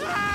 Ah!